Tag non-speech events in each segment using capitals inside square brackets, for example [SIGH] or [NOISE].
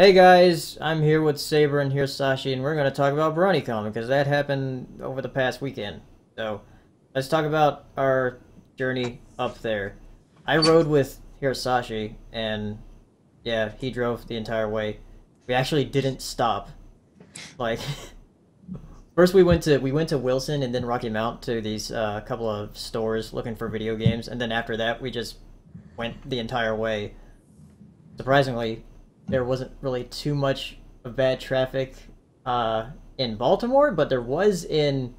Hey guys, I'm here with Saber and here's Sashi, and we're going to talk about BronyCon because that happened over the past weekend. So, let's talk about our journey up there. I rode with Hirosashii, and yeah, he drove the entire way. We actually didn't stop. Like, [LAUGHS] first we went to we went to Wilson and then Rocky Mount to these uh, couple of stores looking for video games, and then after that we just went the entire way. Surprisingly, there wasn't really too much of bad traffic uh, in Baltimore, but there was in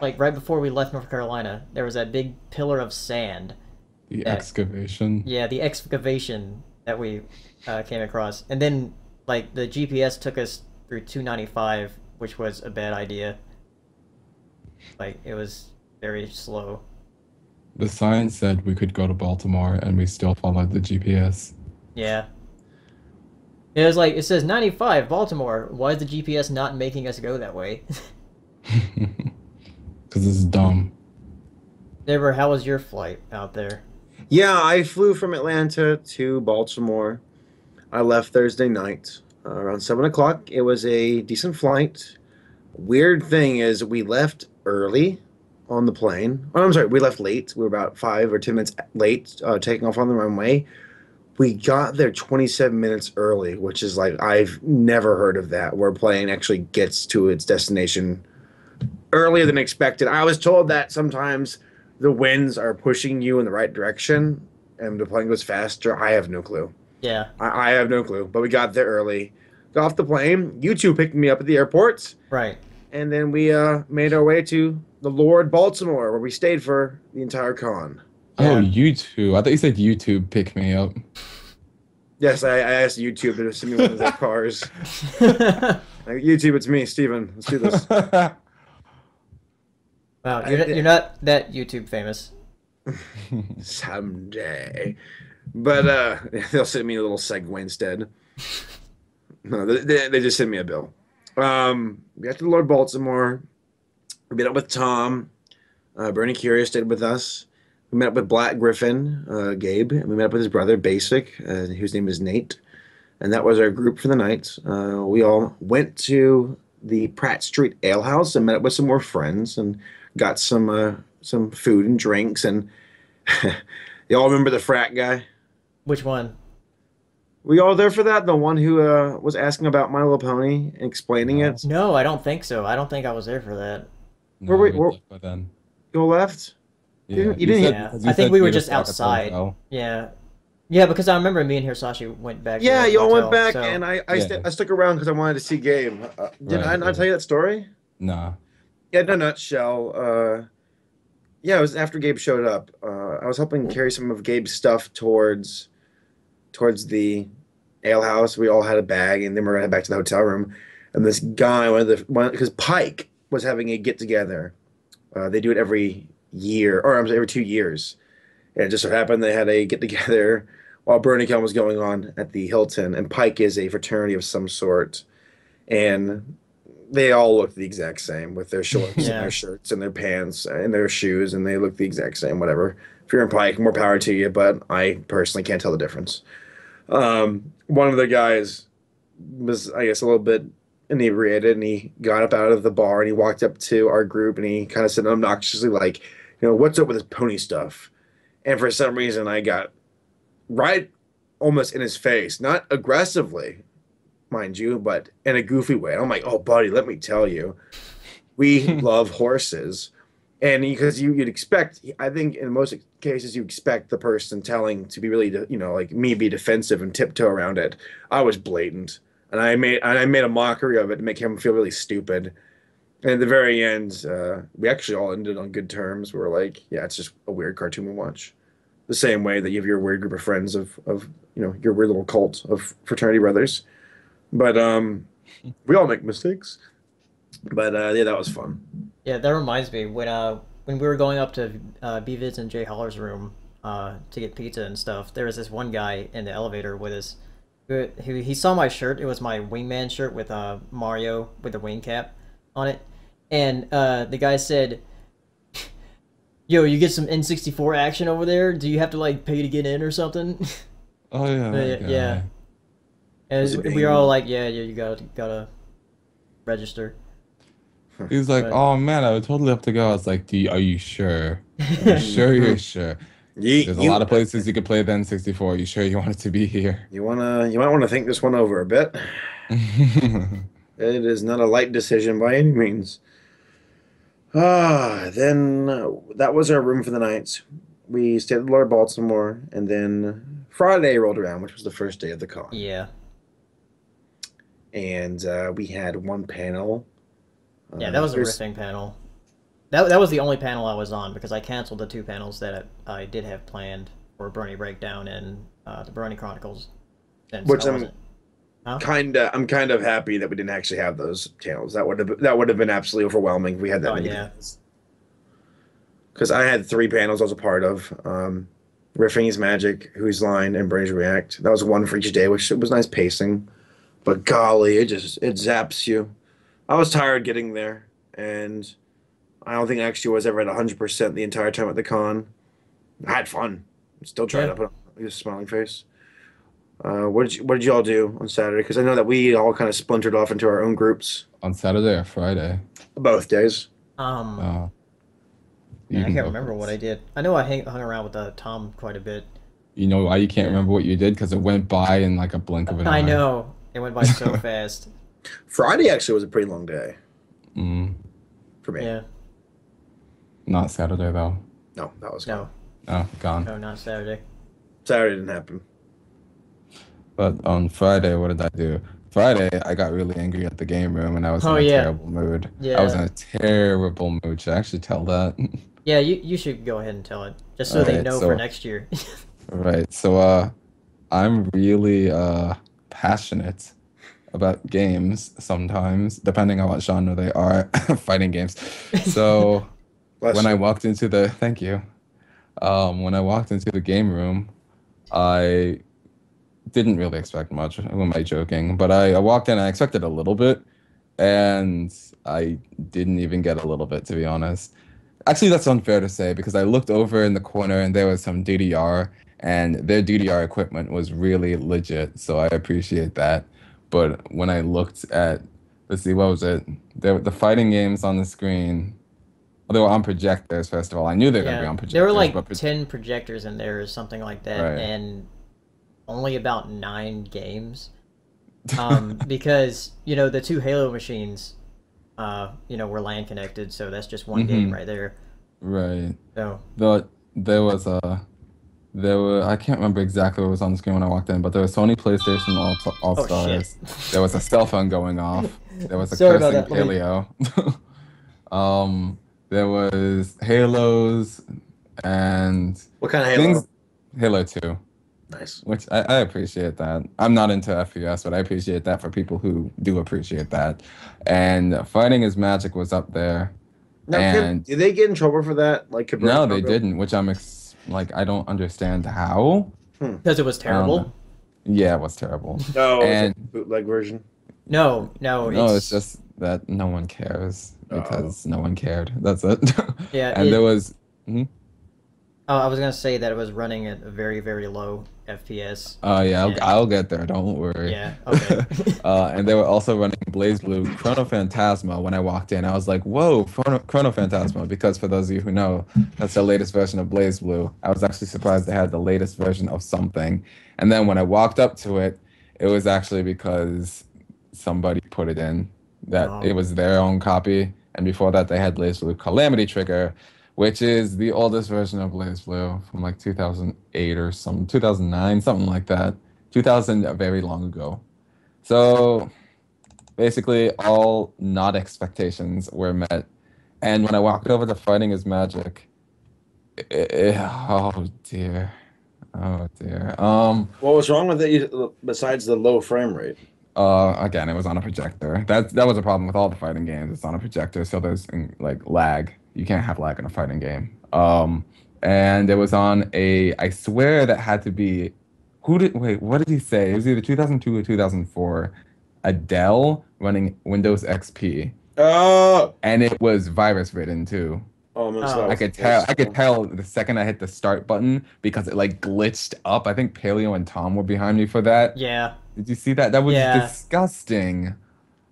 like right before we left North Carolina. There was that big pillar of sand. The that- excavation. Yeah, the excavation that we uh, came across, and then like the GPS took us through 295, which was a bad idea. Like it was very slow. The sign said we could go to Baltimore, and we still followed the GPS. Yeah. It was like it says 95 Baltimore. Why is the GPS not making us go that way? [LAUGHS] Because it's dumb. Saber, how was your flight out there? Yeah, I flew from Atlanta to Baltimore. I left Thursday night uh, around seven o'clock. It was a decent flight. Weird thing is, we left early on the plane. Oh, I'm sorry, we left late. We were about five or ten minutes late, uh, taking off on the runway. We got there 27 minutes early, which is like I've never heard of that. Where a plane actually gets to its destination earlier than expected. I was told that sometimes the winds are pushing you in the right direction and the plane goes faster. I have no clue. Yeah. I, I have no clue. But we got there early. Got off the plane. You two picked me up at the airport. Right. And then we uh, made our way to the Lord Baltimore, where we stayed for the entire con. Oh, Yeah. you two. I thought you said YouTube pick me up. Yes, I, I asked YouTube to send me one of their [LAUGHS] cars. [LAUGHS] Like, YouTube, it's me, Steven. Let's do this. [LAUGHS] wow, you're, not, you're not that YouTube famous. Someday. But uh, they'll send me a little Segway instead. No, they, they, they just send me a bill. Um, we got to the Lord Baltimore. We met up with Tom. Uh, Bernie Curious stayed with us. We met up with Black Gryphon, uh, Gabe, and we met up with his brother, Baasik, uh, whose name is Nate. And that was our group for the night. Uh, we all went to the Pratt Street Ale House and met up with some more friends and got some uh, some food and drinks. And [LAUGHS] you all remember the frat guy? Which one? We all there for that? The one who uh, was asking about My Little Pony and explaining No. it? No, I don't think so. I don't think I was there for that. No, Were we- we were- left by then. You all left? Yeah, you didn't- said- Yeah, you I think we were just us back at the outside. hotel. Yeah. Yeah, because I remember me and Hirosashii went back. Yeah, the you all went back, so- and I I, Yeah. st- I stuck around because I wanted to see Gabe. Uh, did Right, I not right. tell you that story? Nah. Yeah, in a nutshell, uh, yeah, it was after Gabe showed up. Uh, I was helping carry some of Gabe's stuff towards towards the ale house. We all had a bag, and then we are gonna head back to the hotel room. And this guy, one of the one because Pike was having a get together. Uh, they do it every year, or I'm sorry, every two years. And it just so happened they had a get together [LAUGHS] while BronyCon was going on at the Hilton. And Pike is a fraternity of some sort, and they all look the exact same with their shorts Yeah. and their shirts and their pants and their shoes, and they look the exact same. Whatever. If you're in Pike, more power to you, but I personally can't tell the difference. Um, one of the guys was, I guess, a little bit inebriated, and he got up out of the bar and he walked up to our group and he kind of said obnoxiously, like, you know, what's up with this pony stuff? And for some reason, I got right almost in his face, not aggressively, mind you, but in a goofy way. I'm like, oh, buddy, let me tell you, we [LAUGHS] love horses. And because you, you'd expect, I think in most cases, you expect the person telling to be really, you know, like me be defensive and tiptoe around it. I was blatant, and I made and I made a mockery of it to make him feel really stupid. And at the very end, uh, we actually all ended on good terms. We are like, yeah, it's just a weird cartoon we watch. The same way that you have your weird group of friends of, of you know, your weird little cult of fraternity brothers. But um, [LAUGHS] we all make mistakes. But uh, yeah, that was fun. Yeah, that reminds me when uh when we were going up to uh, Beavis and Jay Holler's room uh to get pizza and stuff, there was this one guy in the elevator with us. Who, who he saw my shirt. It was my wingman shirt with uh Mario with the wing cap on it, and uh the guy said, "Yo, you get some N64 action over there? Do you have to like pay to get in or something?" [LAUGHS] Oh yeah. Uh, yeah. And it we being- were all like, yeah, yeah, you gotta gotta register. He was like, Right. "Oh man, I would totally have to go." I was like, Do you, "Are you sure? Are [LAUGHS] you sure you're sure? You, There's a you- lot of places you could play the N64. Are you sure you want it to be here?" You wanna, you might want to think this one over a bit. [LAUGHS] It is not a light decision by any means. Ah, then uh, that was our room for the night. We stayed at Lord Baltimore, and then Friday rolled around, which was the first day of the con. yeah, And uh, we had one panel. yeah, Uh, that was a riffing panel. That that was the only panel I was on because I canceled the two panels that I did have planned for Brony Breakdown and uh, the Brony Chronicles. Since Which I'm- wasn't- Kinda, I'm kind of happy that we didn't actually have those channels. That would have that would have been absolutely overwhelming if we had that Oh, many. yeah. Because I had three panels I was a part of. Um, Riffing is Magic, Whose Line, and Brains React. That was one for each day, which was nice pacing. But golly, it just it zaps you. I was tired getting there, and I don't think I actually was ever at 100% the entire time at the con. I had fun. Still trying Yeah. to put on a smiling face. Uh, what did you, what did you all do on Saturday? Because I know that we all kind of splintered off into our own groups On Saturday or Friday? both days. Um, Uh, man, I can can't go remember what. I did. I know I hang, hung around with uh, Tom quite a bit. You know why you can't Yeah. remember what you did? Because it went by in like a blink of an eye. I know it went by so [LAUGHS] fast. Friday actually was a pretty long day Mm, for me. Yeah, not Saturday though. No, that was no, Oh, gone. no, not Saturday. Saturday didn't happen. But on Friday, what did I do? Friday, I got really angry at the game room and I was Oh, in a yeah. terrible mood. Yeah. I was in a terrible mood. Should I actually tell that? [LAUGHS] Yeah, you you should go ahead and tell it just so they Alright, know so- for next year. [LAUGHS] right. So, uh, I'm really uh passionate about games sometimes, depending on what genre they are, [LAUGHS] fighting games. So. Bless when I walked into the thank you, um, when I walked into the game room, I didn't really expect much. Who am I joking? But I, I walked in. I expected a little bit, and I didn't even get a little bit, to be honest. Actually, that's unfair to say because I looked over in the corner and there was some DDR, and their DDR equipment was really legit. So I appreciate that. But when I looked at, let's see, what was it? There, the fighting games on the screen. Well, they were on projectors, first of all. I knew they were going to be on projectors. there were like pro- ten projectors in there or something like that, Right. and only about nine games. Um, [LAUGHS] because you know the two Halo machines, uh, you know, were LAN connected, so that's just one game Mhm. right there. right. So Though there was a, there were I can't remember exactly what was on the screen when I walked in, but there was Sony PlayStation All All oh Stars. shit. There was a cell phone going off. There was a Sorry cursing that, let me- [LAUGHS] um, there was Halos and What kind of Halo? things. Halo Two. Nice. which I, I appreciate that. I'm not into FPS, but I appreciate that for people who do appreciate that. And Fighting is Magic was up there. Now, can- And- did they get in trouble for that? Like, could No, they Congo- didn't, which I'm ex- like I don't understand how. Hmm. Because it was know. terrible. Um, yeah, it was terrible. [LAUGHS] No, And- it's a bootleg version. No, no, no, it's, it's just that no one cares because oh. no one cared. That's it. yeah. [LAUGHS] and it- there was hmm? oh, I was gonna say that it was running at a very, very low FPS. oh yeah, I'll. I'll get there. Don't worry. Yeah. Okay. [LAUGHS] uh, and they were also running BlazBlue Chrono Phantasma when I walked in. I was like, whoa, Chrono, Chrono Phantasma, because for those of you who know, that's the latest version of BlazBlue. I was actually surprised they had the latest version of something. And then when I walked up to it, it was actually because somebody put it in, that Oh. it was their own copy. And before that, they had BlazBlue Calamity Trigger, which is the oldest version of BlazBlue from like 2008 or some 2009, something like that. 2000, uh, very long ago. So basically, all not expectations were met. And when I walked over to Fighting is Magic, eh, oh dear. Oh dear. Um, What was wrong with it besides the low frame rate? uh, again, it was on a projector. That that was a problem with all the fighting games. It's on a projector, so there's like lag. You can't have lag in a fighting game. Um, and it was on a. I swear that had to be. Who did wait? What did he say? It was either 2002 or 2004. A Dell running Windows XP, Oh, and it was virus ridden too. oh, I'm Oh. I could tell. I could tell the second I hit the start button because it like glitched up. I think Paleo and Tom were behind me for that. yeah. Did you see that? That was Yeah. disgusting.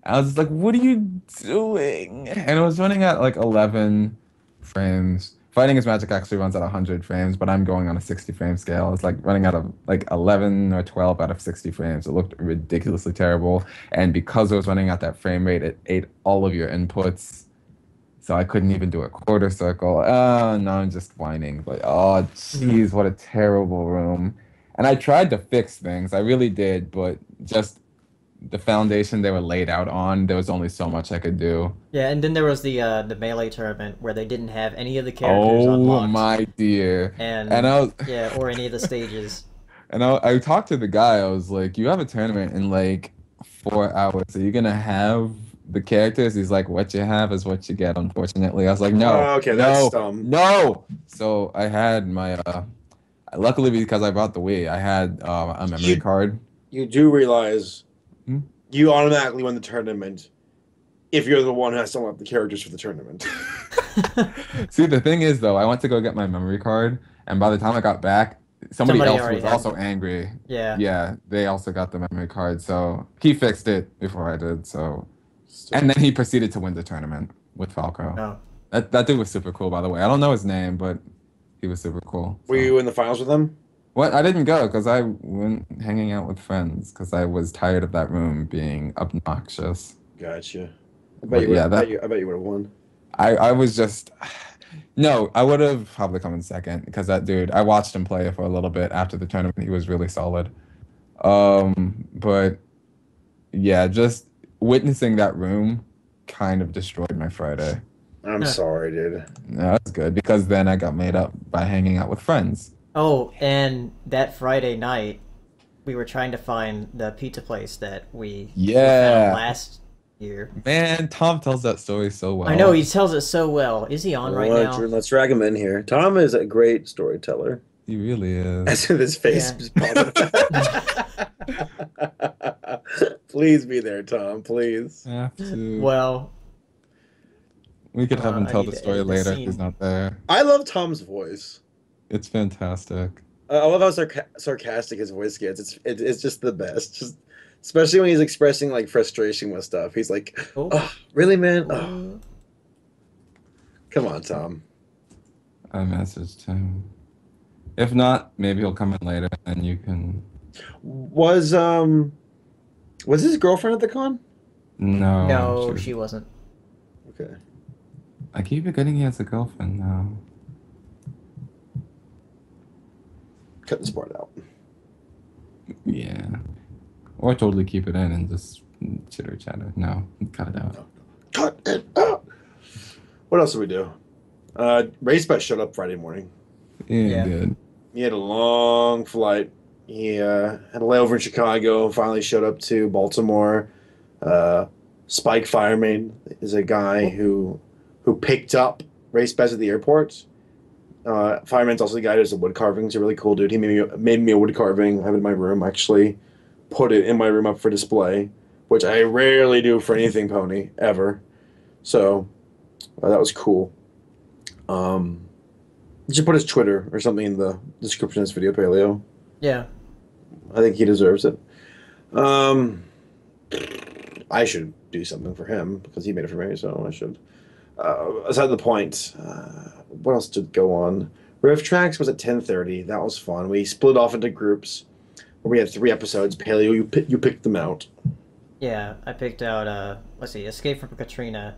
I was like, "What are you doing?" And it was running at like 11 frames. Fighting is Magic actually runs at 100 frames, but I'm going on a 60 frame scale. It's like running out of like 11 or 12 out of 60 frames. It looked ridiculously terrible, and because it was running at that frame rate, it ate all of your inputs. So I couldn't even do a quarter circle. Uh, oh, no, I'm just whining. But oh, jeez, what a terrible room. And I tried to fix things. I really did, but just the foundation they were laid out on, there was only so much I could do. Yeah, and then there was the uh, the melee tournament where they didn't have any of the characters Oh unlocked. my dear. And, And I was [LAUGHS] yeah, or any of the stages. and I, I talked to the guy. I was like, "You have a tournament in like four hours. Are you gonna have the characters?" He's like, "What you have is what you get." Unfortunately, I was like, "No, Oh, okay, no, that's dumb. no." So I had my. uh Luckily, because I bought the Wii, I had uh, a memory You- card. You do realize Hmm? you automatically win the tournament if you're the one who has to unlock the characters for the tournament. [LAUGHS] See, the thing is, though, I went to go get my memory card, and by the time I got back, somebody, Somebody else was had also it. angry. Yeah. Yeah, they also got the memory card, so he fixed it before I did. So, and then he proceeded to win the tournament with Falco. Oh. That that dude was super cool, by the way. I don't know his name, but he was super cool. Were you in the finals with them? What? I didn't go because I went hanging out with friends because I was tired of that room being obnoxious. Gotcha. I But bet you would. yeah, I that- bet you, I bet you would have won. I I was just. No, I would have probably come in second because that dude. I watched him play for a little bit after the tournament. He was really solid. Um, but yeah, just witnessing that room kind of destroyed my Friday. I'm sorry, dude. No, that's good because then I got made up by hanging out with friends. Oh, and that Friday night, we were trying to find the pizza place that we Yeah. found last year. Man, Tom tells that story so well. I know he tells it so well. Is he on right let's, now? let's drag him in here. Tom is a great storyteller. He really is. As if his face Yeah. just popped up. [LAUGHS] Please be there, Tom. Please. Well, we could have uh, him I tell the story edit the later if he's not there. I love Tom's voice. It's fantastic. I I love how sarca- sarcastic his voice gets. It's it, it's just the best. Just especially when he's expressing like frustration with stuff. He's like, oh, "Oh, really, man? Oh, come on, Tom." I messaged him. If not, maybe he'll come in later and you can. Was um, was his girlfriend at the con? No. no, shoot. she wasn't. Okay. I keep forgetting he has a girlfriend now. Cut this part out. Yeah. Or totally keep it in and just chitter chatter. No, cut it out. Cut it out. What else did we do? Uh, Race Best showed up Friday morning. Yeah, Yeah. he did. He had a long flight. He uh, had a layover in Chicago. Finally showed up to Baltimore. Uh, Spike Firemane is a guy who who picked up race bets at the airport. Uh, Firemane's also the guy who does the wood carvings. A really cool dude. He made me made me a wood carving. I have it in my room. Actually, put it in my room up for display, which I rarely do for anything [LAUGHS] pony ever. So uh, that was cool. Um, you should put his Twitter or something in the description of this video, Paleo. Yeah. I think he deserves it. Um, I should do something for him because he made it for me, so I should. Uh, aside the point, uh, what else did go on? Riff Tracks was at ten thirty. That was fun. We split off into groups we had three episodes. Paleo, you you picked them out. Yeah, I picked out uh let's see, Escape from Katrina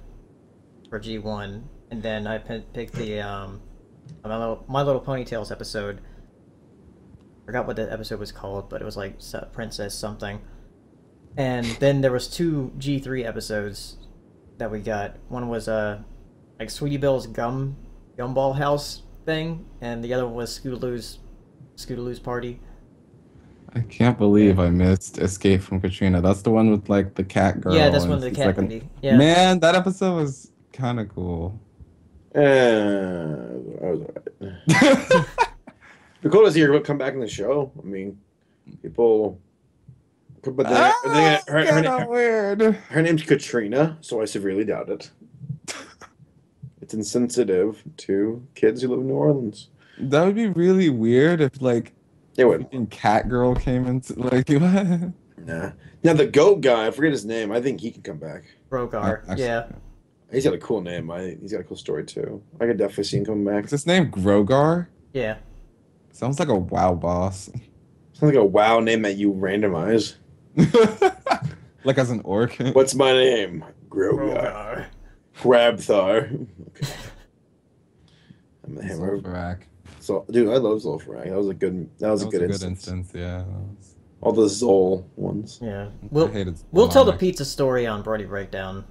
for G one, and then I picked the um my little My Little Pony Tales episode. Forgot what the episode was called, but it was like Princess something. And then there was two G three episodes that we got. One was uh like Sweetie Belle's gum gumball house thing, and the other one was Scootaloo's Scootaloo's party. I can't believe I missed Escape from Katrina. That's the one with like the cat girl. yeah, that's one of the cat like a- lady. Yeah. Man, that episode was kind of cool. Uh, I was alright. [LAUGHS] The cool is here. To come back in the show. I mean, people. But then, Ah, but then it's her, her, her, weird. her name's Katrina, so I severely doubt it. It's insensitive to kids who live in New Orleans. That would be really weird if like It would. freaking cat girl came into like [LAUGHS] what? Yeah. Now the goat guy, I forget his name. I think he can come back. Rogar. Actually- Yeah. He's got a cool name. I, he's got a cool story too. I could definitely see him coming back. Is his name Grogar? Yeah. Sounds like a WoW boss. Sounds like a WoW name that you randomize. [LAUGHS] like as an orc. What's my name? Grogar. Rogar. Grabthar. [LAUGHS] Okay. I'm the hammer. Zul'Farrak. So, dude, I love Zul'Farrak. That was a good. That was, That a good, was instance. Yeah. was- All the Zol ones. Yeah. We'll hated we'll tell the pizza story on Brony Breakdown.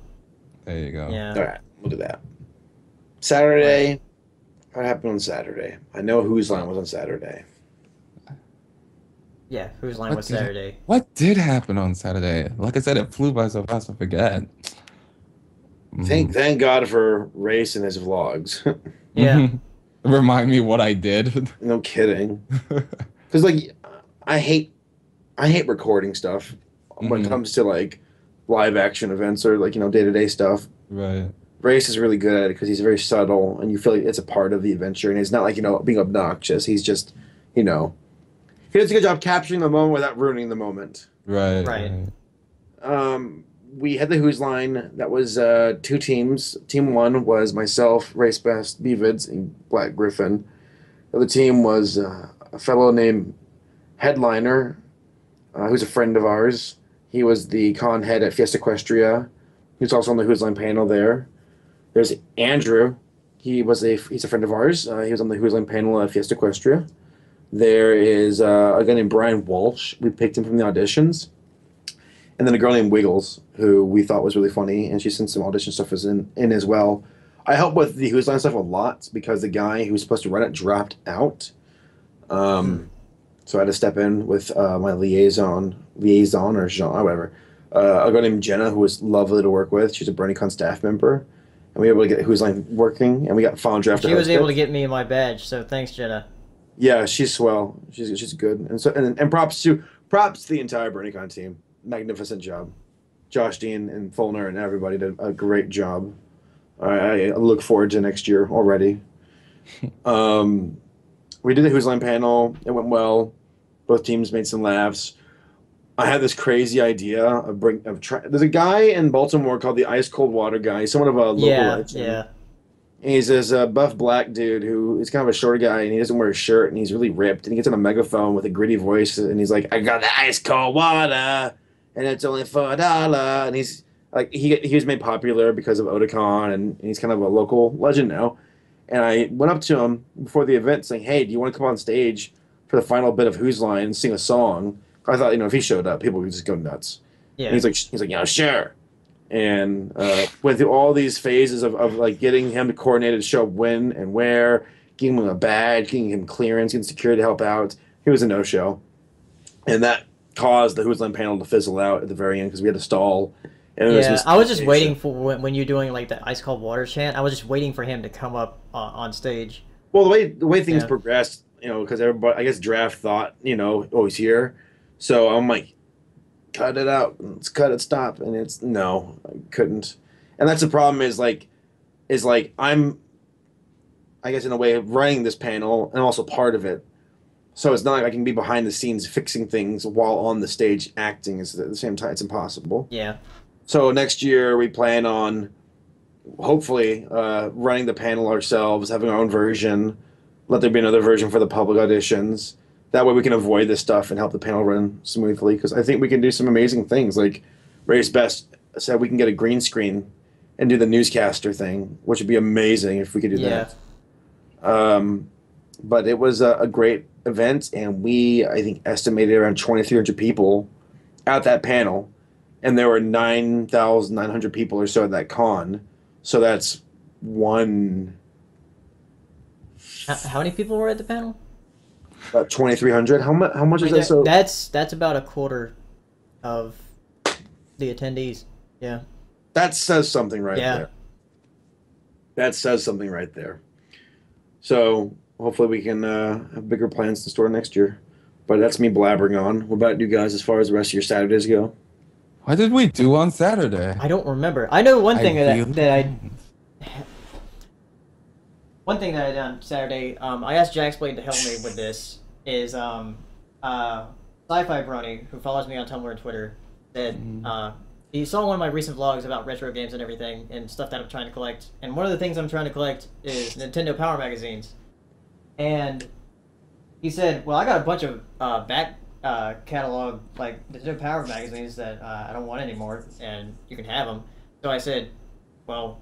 There you go. Yeah. All right, we'll do that. Saturday. What happened on Saturday? I know whose line was on Saturday. Yeah. Whose line What was did it- Saturday? What did happen on Saturday? Like I said, it flew by so fast I forget. Thank thank God for Race and his vlogs. [LAUGHS] Yeah. [LAUGHS] Remind me what I did. [LAUGHS] no kidding. Because like, I hate, I hate recording stuff when it Mhm. comes to like live action events or like you know day to day stuff. right. Race is really good at it because he's very subtle and you feel like it's a part of the adventure and it's not like you know being obnoxious. He's just, you know, he does a good job capturing the moment without ruining the moment. Right. Right. Um, we had the Whose line. That was uh, two teams. Team one was myself, Race Best, Beavids, and Black Gryphon. The other team was uh, a fellow named Headliner, uh, who's a friend of ours. He was the con head at Fiesta Equestria. He was also on the Whose line panel there. There's Andrew. He was a he's a friend of ours. Uh, he was on the Whose line panel at Fiesta Equestria. There is uh, a guy named Brian Walsh. We picked him from the auditions and then a girl named Wiggles, who we thought was really funny, and she sent some audition stuff as in, in as well. I helped with the Whose Line stuff a lot because the guy who was supposed to run it dropped out. Um, So I had to step in with uh, my liaison, liaison or Jean, or whatever. Uh, a girl named Jenna, who was lovely to work with. She's a BronyCon staff member. And we were able to get Whose Line working, and we got Final Draft. She was able to get me my badge, so thanks, Jenna. Yeah, she's swell. She's she's good, and so and, and props to props to the entire BronyCon team. Magnificent job, Josh Dean and Feulner and everybody did a great job. I, I look forward to next year already. [LAUGHS] um, we did the Whose Line panel. It went well. Both teams made some laughs. I had this crazy idea of bring of try. There's a guy in Baltimore called the Ice Cold Water guy. He's somewhat of a local Yeah, legend. yeah. And he's this uh, buff black dude who is kind of a short guy and he doesn't wear a shirt and he's really ripped and he gets on a megaphone with a gritty voice and he's like, I got the ice cold water and it's only for a dollar. And he's like, he, he was made popular because of Otakon and, and he's kind of a local legend now. And I went up to him before the event saying, Hey, do you want to come on stage for the final bit of Whose Line and sing a song? I thought, you know, if he showed up, people would just go nuts. Yeah. And he's like, he's like, yeah, sure. And uh, went through all these phases of, of like getting him to coordinate to show up when and where, getting him a badge, getting him clearance, getting security to help out. He was a no show, and that caused the Whose Line panel to fizzle out at the very end because we had to stall. And it yeah, some I was just waiting for when, when you're doing like the ice cold water chant. I was just waiting for him to come up uh, on stage. Well, the way the way things Yeah. progressed, you know, because everybody, I guess, draft thought, you know, oh, he's here. So I'm like, cut it out. Let's cut it. Stop. And it's no, I couldn't. And that's the problem. Is like, is like I'm, I guess, in a way, running this panel and also part of it. So it's not like I can be behind the scenes fixing things while on the stage acting. Is at the same time, it's impossible. Yeah, So next year we plan on hopefully uh, running the panel ourselves, having our own version. Let there be another version for the public auditions. That way we can avoid this stuff and help the panel run smoothly. Because I think we can do some amazing things. Like Race Best said, we can get a green screen and do the newscaster thing, which would be amazing if we could do yeah. that. Um, but it was a, a great event, and we I think estimated around twenty three hundred people at that panel, and there were nine thousand nine hundred people or so at that con. So that's one H- how many people were at the panel? about twenty three hundred. How much? How much is Wait, that? that- So that's that's about a quarter of the attendees. Yeah, that says something right Yeah. there. That says something right there. So hopefully we can uh, have bigger plans in store next year. But that's me blabbering on. What about you guys as far as the rest of your Saturdays go? What did we do on Saturday? I don't remember. I know one thing that, really that I [LAUGHS] one thing that I did on Saturday, um, I asked Jax Blade to help me with this. Is um, uh, Sci-Fi Brony, who follows me on Tumblr and Twitter, said Mhm. uh, he saw one of my recent vlogs about retro games and everything and stuff that I'm trying to collect. And one of the things I'm trying to collect is Nintendo Power magazines. And he said, "Well, I got a bunch of uh, back uh, catalog like Nintendo Power magazines that uh, I don't want anymore, and you can have them." So I said, "Well,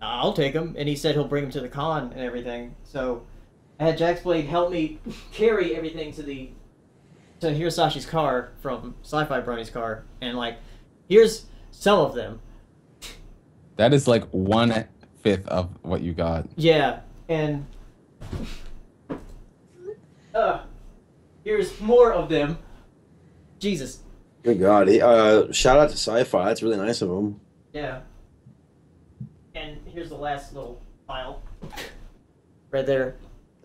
I'll take them." And he said he'll bring them to the con and everything. So I had Jax Blade help me [LAUGHS] carry everything to the to Hirosashii's car from Sci-Fi Brony's car, and like, here's some of them. That is like one fifth of what you got. Yeah, and uh, here's more of them. Jesus. Good God. He, uh, shout out to Sci-Fi. That's really nice of him. Yeah. And here's the last little file. Right there.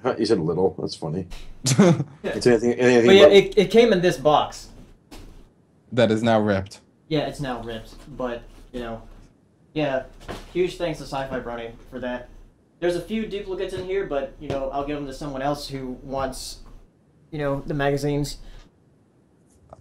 Huh, You said a little. That's funny. [LAUGHS] It's anything. anything But yeah, but- it, it came in this box. that is now ripped. Yeah, it's now ripped, but you know, yeah. Huge thanks to Sci-Fi Brony for that. There's a few duplicates in here, but you know, I'll give them to someone else who wants, you know, the magazines.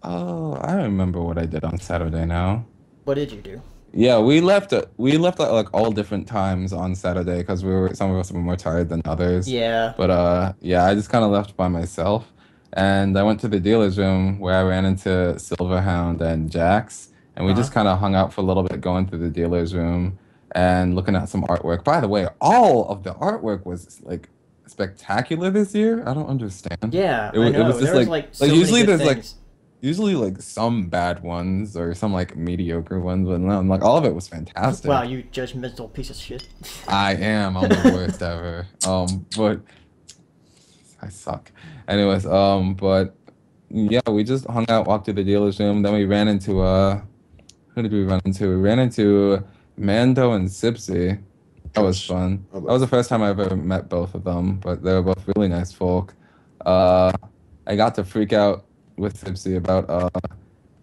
Oh, I remember what I did on Saturday now. What did you do? Yeah, we left uh, we left at like all different times on Saturday because we were some of us were more tired than others. Yeah. But uh, yeah, I just kind of left by myself, and I went to the dealer's room where I ran into Silverhound and Jax, and we Uh-huh. just kind of hung out for a little bit, going through the dealer's room and looking at some artwork. By the way, all of the artwork was like spectacular this year. I don't understand. Yeah, It I wa- it was just there was like- like, so like, usually there's, like. Usually like some bad ones or some like mediocre ones, but no, like all of it was fantastic. Wow, you judgmental piece of shit. [LAUGHS] I am. I'm the worst ever. Um, but I suck. Anyways, um, but yeah, we just hung out, walked to the dealer's room. Then we ran into uh, who did we run into? We ran into Mando and Sipsy. That was fun. Oh, That was the first time I ever met both of them, but they were both really nice folk. Uh, I got to freak out with Sipsy about uh,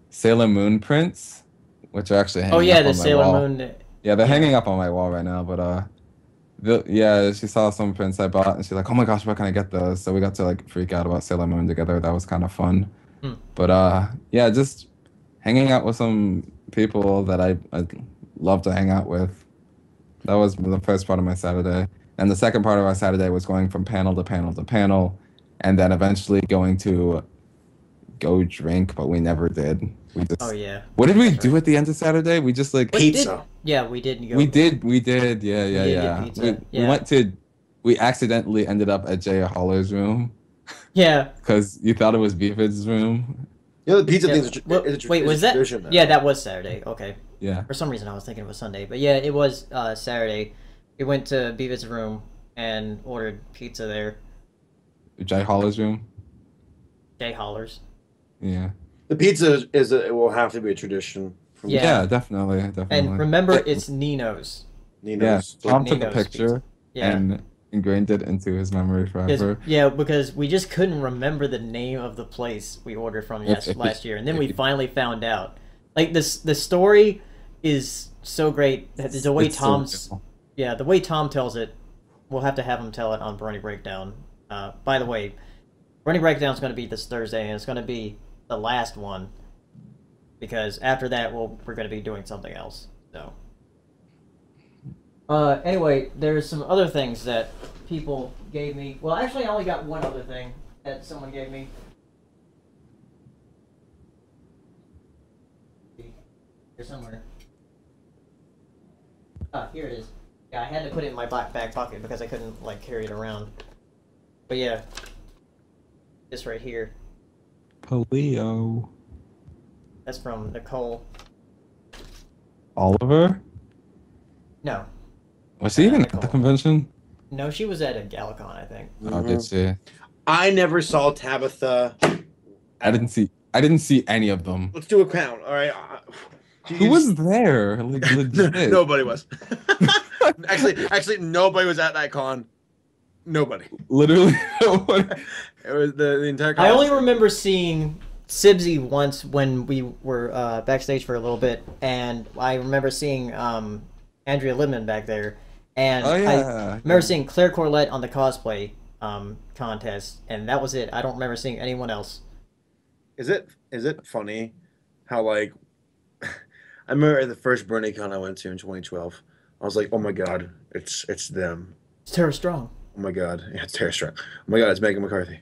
Sailor Moon prints, which are actually hanging oh yeah, up the on my Sailor wall. Moon. Yeah, they're Yeah. hanging up on my wall right now, but uh the, yeah, she saw some prints I bought and she's like, "Oh my gosh, where can I get those?" So we got to like freak out about Sailor Moon together. That was kind of fun. Hmm. But uh yeah, just hanging out with some people that I I love to hang out with. That was the first part of my Saturday. And the second part of our Saturday was going from panel to panel to panel and then eventually going to go drink, but we never did. We just Oh yeah. What did we That's do right. at the end of Saturday? We just like What did- Pizza. Yeah, we did go. we did, we did, yeah, yeah, did get yeah. pizza, We, we went to, we accidentally ended up at Jay Holler's room Yeah. [LAUGHS] because you thought it was Beeford's room. You know, the pizza yeah. thing's a, tra- Well, is a tra- wait, is a was that? tradition. Yeah, that was Saturday. Okay. Yeah, For some reason, I was thinking it was Sunday, but yeah, it was uh, Saturday. We went to Beavis' room and ordered pizza there. Jay Holler's room. Jay Hollers. Yeah, The pizza is, is a, it will have to be a tradition. From Yeah. yeah, definitely, definitely. And remember, it's Nino's. yeah, Nino's. Tom took a Nino's picture Yeah. and ingrained it into his memory 'Cause- forever. yeah, because we just couldn't remember the name of the place we ordered from yes, last year, and then we finally found out. Like this, the story is so great. The way It's Tom's real. Yeah, the way Tom tells it, we'll have to have him tell it on Brony Breakdown. Uh, by the way, Brony Breakdown is going to be this Thursday, and it's going to be the last one because after that, we'll we're going to be doing something else. So, uh, anyway, there's some other things that people gave me. Well, actually, I only got one other thing that someone gave me. Here somewhere. Ah, here it is. Yeah, I had to put it in my back back pocket because I couldn't like carry it around. But yeah, this right here. Polio. That's from Nicole. Oliver. No, Was she Uh, even at the convention? no, she was at a Galacon, I think. Oh, did she? I never saw Tabitha. I didn't see. I didn't see any of them. Let's do a count. All right. Uh, Who was there? Like [LAUGHS] legit. nobody was. [LAUGHS] actually, actually, nobody was at that con. Nobody. Literally. [LAUGHS] no one. It was the, the entire. Con. I only remember seeing Sibsy once when we were uh, backstage for a little bit, and I remember seeing um, Andrea Libman back there, and Oh I yeah. remember seeing Claire Corlett on the cosplay um, contest, and that was it. I don't remember seeing anyone else. Is it is it funny how like I remember the first BronyCon I went to in 2012. I was like, oh my god, it's it's them. It's Tara Strong. Oh my god, yeah, it's Tara Strong. Oh my god, it's Meghan McCarthy.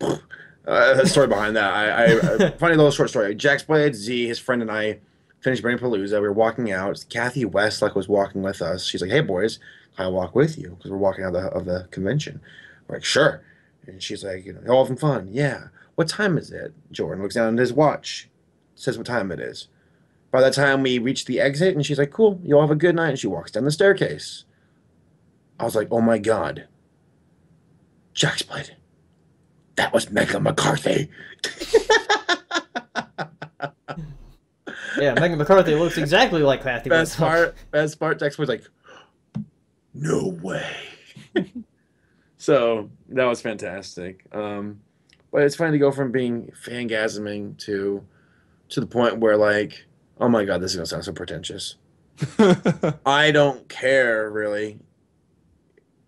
[LAUGHS] uh, the story behind that. I funny little short story. Jax Blade, Z, his friend, and I finished Brain Palooza. We were walking out. Kathy West like was walking with us. She's like, "Hey boys, can I walk with you?" Because we're walking out of the, of the convention. We're like, "Sure." And she's like, "You know, having fun?" Yeah. What time is it? Jordan looks down at his watch, says what time it is. By the time we reach the exit, and she's like, "Cool, you all have a good night," and she walks down the staircase. I was like, "Oh my god, Jax Blade, that was Meghan McCarthy." Yeah, Meghan McCarthy looks exactly like Kathy. best part, best part. Jax was like, "No way." [LAUGHS] so that was fantastic. Um, but it's funny to go from being fangasming to to the point where like, oh my god, this is gonna sound so pretentious. [LAUGHS] I don't care really.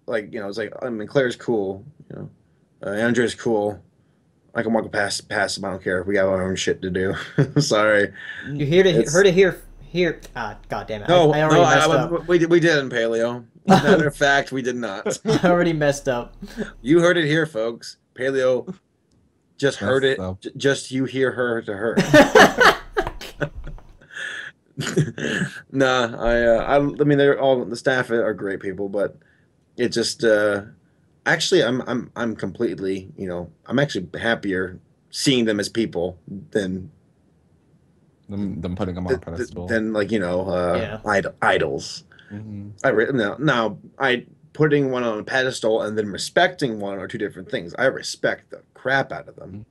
Like you know, it's like I mean, Claire's cool. You know, uh, Andrew's cool. I can walk past past him. I don't care. We got our own shit to do. [LAUGHS] Sorry. You hear to It's- heard to hear here. Ah, god damn it! No, I, I already no, I, messed I- up. we we didn't paleo. [LAUGHS] As matter of fact, we did not. I already messed up. You heard it here, folks. Paleo just heard it. Messed j- Just you hear her to her. [LAUGHS] nah, I, uh, I, I mean, they're all the staff are great people, but it just, uh, actually, I'm, I'm, I'm completely, you know, I'm actually happier seeing them as people than, them, them putting them on a than, pedestal. than like, you know, uh, Yeah. id- idols. Mhm. I re- now, now I putting one on a pedestal and then respecting one are two different things. I respect the crap out of them,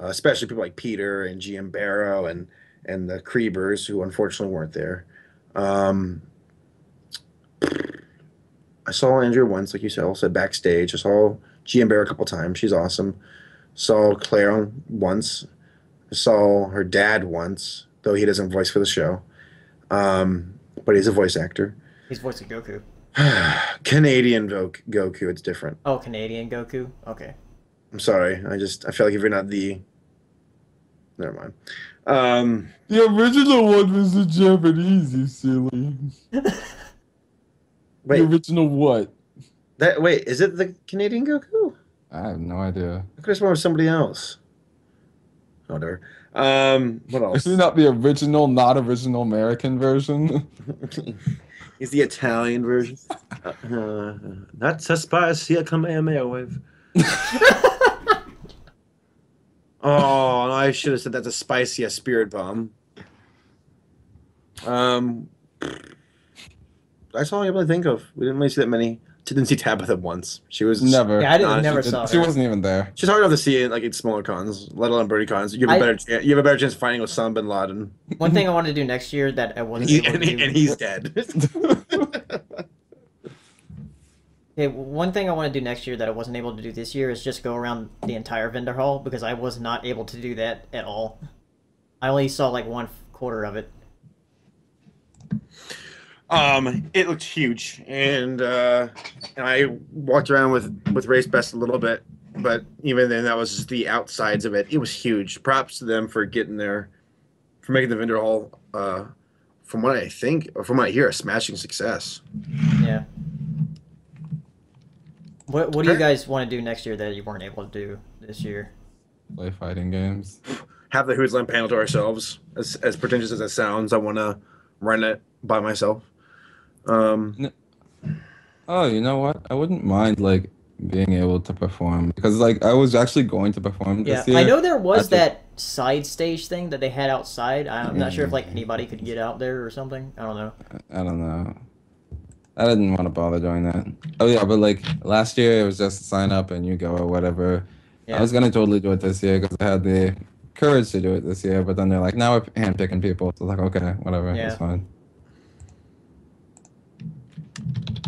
uh, especially people like Peter and GM Berrow and and the Creebers who unfortunately weren't there. Um, I saw Andrew once, like you said, said backstage. I saw GM Bear a couple times. She's awesome. Saw Claire once. I saw her dad once, though he doesn't voice for the show. Um, but he's a voice actor. He's voicing Goku. [SIGHS] Canadian Vo- Goku, it's different. Oh, Canadian Goku. Okay. I'm sorry. I just I feel like if you're not the, never mind. Um, The original one was the Japanese, you silly. [LAUGHS] wait, The original what? that wait is it the Canadian Goku? I have no idea. I could have sworn it was somebody else. Whatever. Um, what else? Is he not the original, not original American version? [LAUGHS] He's the Italian version. [LAUGHS] Uh, that's a spicy Kamehameha wave. Oh, no, I should have said that's a spicy a spirit bomb. Um, that's all I really think of. We didn't really see that many. Didn't see Tabitha once. She was Never. Yeah, I didn't, Nah, she never did- saw She her. wasn't even there. She's hard enough to see it like in smaller cons, let alone birdie cons. You have a I- better chance. You have a better chance of fighting Osama bin Laden, One thing I want to do next year that [LAUGHS] I wasn't He- able and, to he- do. and he's dead. [LAUGHS] Okay, one thing I want to do next year that I wasn't able to do this year is just go around the entire vendor hall because I was not able to do that at all. I only saw like one quarter of it. Um, it looked huge, and uh, and I walked around with with Race Best a little bit, but even then, that was just the outsides of it. It was huge. Props to them for getting there, for making the vendor hall. Uh, from what I think, or from what I hear, a smashing success. Yeah. What What do you guys want to do next year that you weren't able to do this year? Play fighting games. Have the Who's Land panel to ourselves. As as pretentious as it sounds, I want to run it by myself. Um, Oh, you know what? I wouldn't mind like being able to perform because like I was actually going to perform Yeah, this year. I know there was at the- that side stage thing that they had outside. I'm not sure if like Mm. anybody could get out there or something. I don't know. I don't know. I didn't want to bother doing that. Oh yeah, but like last year it was just sign up and you go or whatever. Yeah. I was gonna totally do it this year because I had the courage to do it this year, but then they're like, now we're handpicking people. So like, okay, whatever, Yeah. it's fine.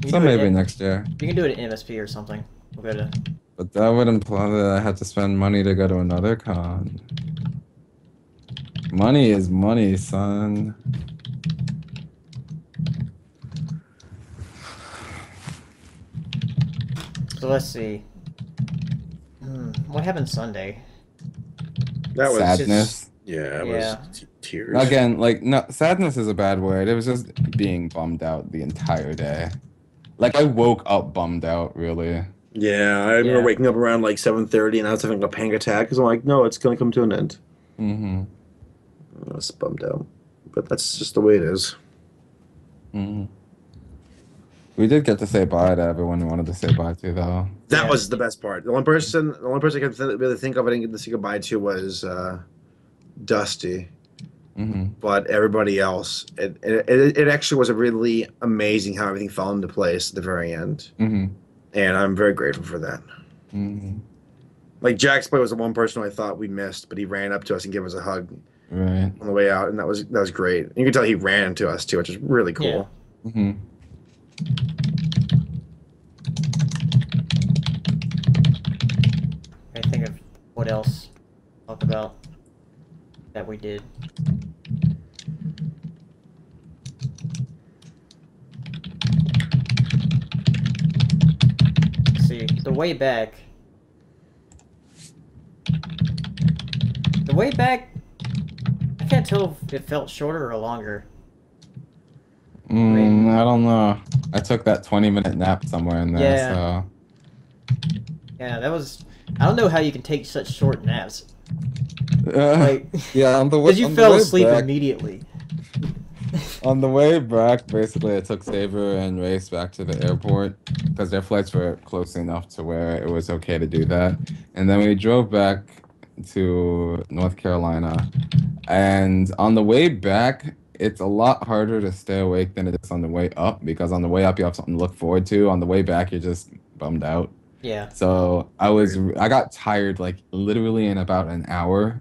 You So maybe in- next year. You can do it at MSP or something. We'll go to. But that would imply that uh, I had to spend money to go to another con. Money is money, son. So let's see. Hmm, what happened Sunday? That was sadness. Yeah, it Yeah. was t- tears. Again, like no, sadness is a bad word. It was just being bummed out the entire day. Like I woke up bummed out, really. Yeah, I remember Yeah. waking up around like seven thirty, and I was having a panic attack because I'm like, no, it's gonna come to an end. Mm-hmm. I was bummed out, but that's just the way it is. hmm We did get to say bye to everyone we wanted to say bye to, though. That Yeah. was the best part. The one person, the one person I could th- really think of, I didn't get to say goodbye to was uh, Dusty. hmm But everybody else, it, it it it actually was a really amazing how everything fell into place at the very end, hmm and I'm very grateful for that. hmm Like Jax Blade was the one person who I thought we missed, but he ran up to us and gave us a hug Right. on the way out, and that was that was great. You can tell he ran to us too, which is really cool. hmm I think of what else talk about that we did. Let's see, the way back. The way back, I can't tell if it felt shorter or longer. Mm, I don't know. I took that 20 minute nap somewhere in there, Yeah. so. Yeah, that was. I don't know how you can take such short naps. Uh, Like, [LAUGHS] yeah, on the [LAUGHS] way because you fell asleep back- immediately. [LAUGHS] On the way back, basically, I took Saber and Race back to the airport because their flights were close enough to where it was okay to do that. And then we drove back to North Carolina. And on the way back, it's a lot harder to stay awake than it is on the way up because on the way up, you have something to look forward to. On the way back, you're just bummed out. Yeah. So I was I got tired like literally in about an hour.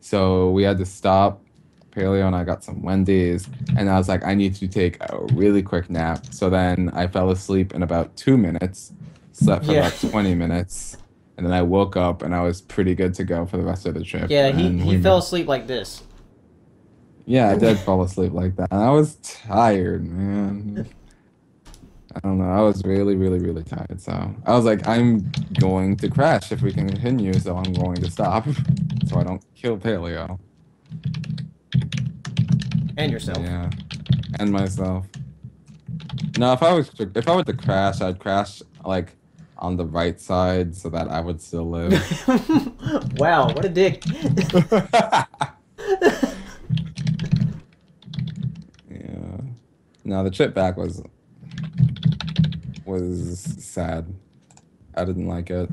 So we had to stop. Paleo and I got some Wendy's, and I was like, I need to take a really quick nap. So then I fell asleep in about two minutes, slept for Yeah. about [LAUGHS] twenty minutes, and then I woke up and I was pretty good to go for the rest of the trip. Yeah, he, he fell asleep like this. Yeah, I did fall asleep like that, and I was tired, man. I don't know. I was really, really, really tired. So I was like, I'm going to crash if we can continue. So I'm going to stop, [LAUGHS] so I don't kill Paleo. And yourself. Yeah, and myself. No, if I was to, if I were to crash, I'd crash like on the right side so that I would still live. [LAUGHS] wow, what a dick. [LAUGHS] yeah. No, the trip back was was sad. I didn't like it.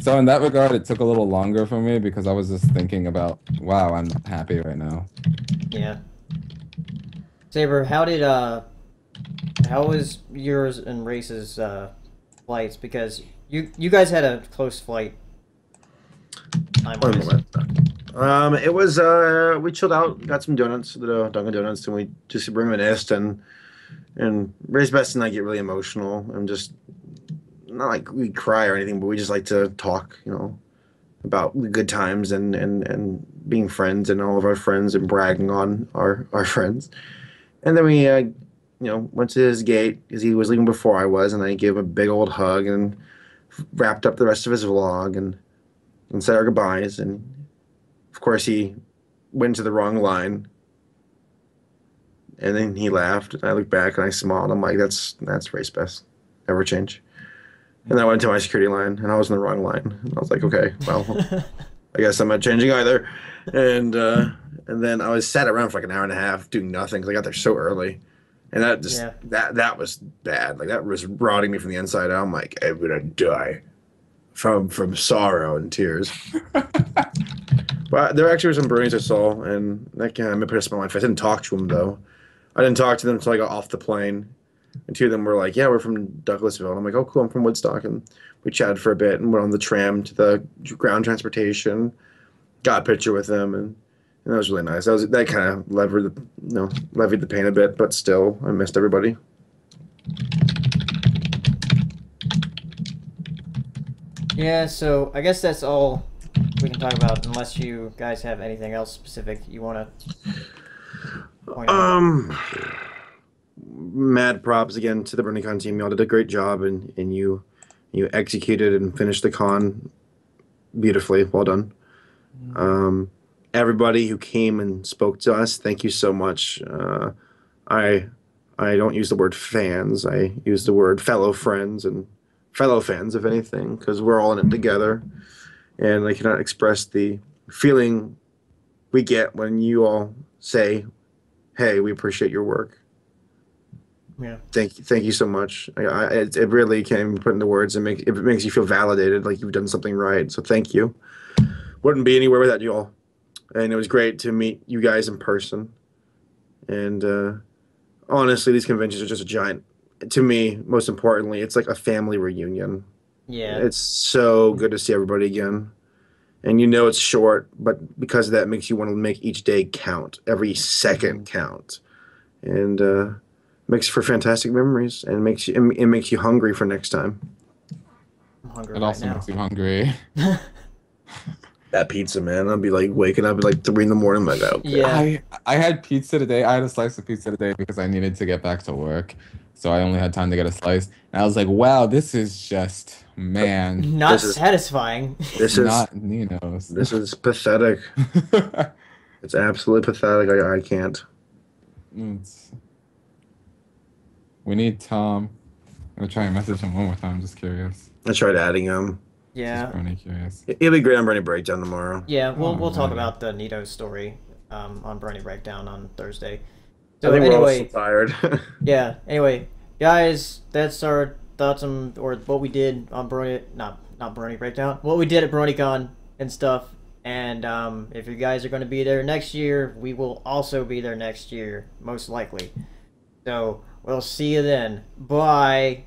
So in that regard, it took a little longer for me because I was just thinking about, wow, I'm not happy right now. yeah. Saber, how did uh how was yours and Race's uh flights? Because you you guys had a close flight. Time One moment. Um, it was uh, we chilled out, got some donuts, the Dunkin' Donuts, and we just reminisced and and Race Best and I get really emotional and just not like we cry or anything, but we just like to talk, you know, about the good times and and and being friends and all of our friends and bragging on our our [LAUGHS] friends. And then we, uh, you know, went to his gate because he was leaving before I was, and I gave him a big old hug and wrapped up the rest of his vlog and and said our goodbyes. And of course, he went to the wrong line. And then he laughed, and I looked back and I smiled. I'm like, "That's that's Race Best, never change." And then I went to my security line, and I was in the wrong line. And I was like, "Okay, well, I guess I'm not changing either." And uh, and then I was sat around for like an hour and a half doing nothing because I got there so early, and that just Yeah. that that was bad. Like that was rotting me from the inside out. I'm like, I'm gonna die from from sorrow and tears. [LAUGHS] but there actually were some Bronies I saw, and that kind of put a smile on my face. I didn't talk to them though. I didn't talk to them until I got off the plane. And two of them were like, "Yeah, we're from Douglasville." And I'm like, "Oh, cool. I'm from Woodstock." And we chatted for a bit and went on the tram to the ground transportation. Got a picture with them, and, and that was really nice. That was that kind of levered the you know levied the pain a bit, but still, I missed everybody. Yeah, so I guess that's all we can talk about unless you guys have anything else specific you point out. Um, mad props again to the BronyCon team. Y'all did a great job, and and you you executed and finished the con beautifully. Well done. Um, everybody who came and spoke to us, thank you so much. Uh, I I don't use the word fans. I use the word fellow friends and fellow fans, if anything, because we're all in it together. And I cannot express the feeling we get when you all say, "Hey, we appreciate your work." Yeah. Thank you, thank you so much. I, I, it, it really can be put into words and make it makes you feel validated, like you've done something right. So thank you. Wouldn't be anywhere without you all, and it was great to meet you guys in person. And uh, honestly, these conventions are just a giant. To me, most importantly, it's like a family reunion. Yeah. It's so good to see everybody again. And you know it's short, but because of that, it makes you want to make each day count, every second count, and uh, makes for fantastic memories, and makes you it makes you hungry for next time. I'm hungry It right also now. makes you hungry. [LAUGHS] That pizza, man, I'll be like waking up at like three in the morning, like okay. Yeah. I I had pizza today. I had a slice of pizza today because I needed to get back to work, so I only had time to get a slice. And I was like, "Wow, this is just man, Not This is- satisfying. This is not Nino's." this is pathetic. [LAUGHS] It's absolutely pathetic. I, I can't. It's- We need Tom. I'm gonna try and message him one more time. I'm Just curious. I tried adding him. Yeah. Just curious. It'll be great on Brony Breakdown tomorrow. Yeah, we'll we'll talk Oh, about the Nito story um, on Brony Breakdown on Thursday. I So think we're all anyway, so tired. [LAUGHS] yeah. Anyway, guys, that's our thoughts on or what we did on Brony, not not Brony Breakdown, what we did at BronyCon and stuff. And um, if you guys are going to be there next year, we will also be there next year, most likely. So we'll see you then. Bye.